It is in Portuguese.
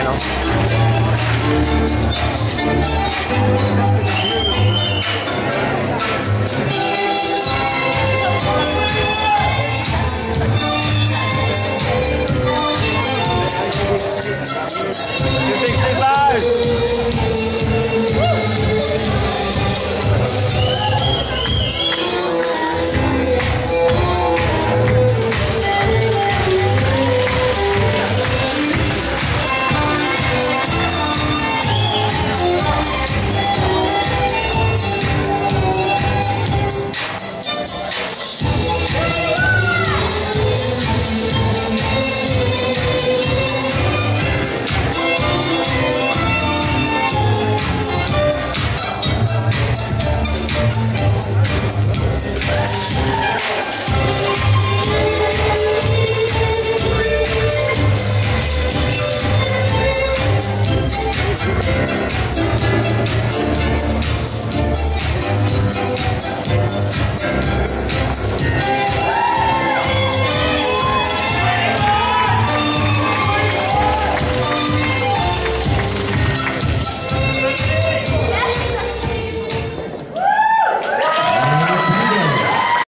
final. Música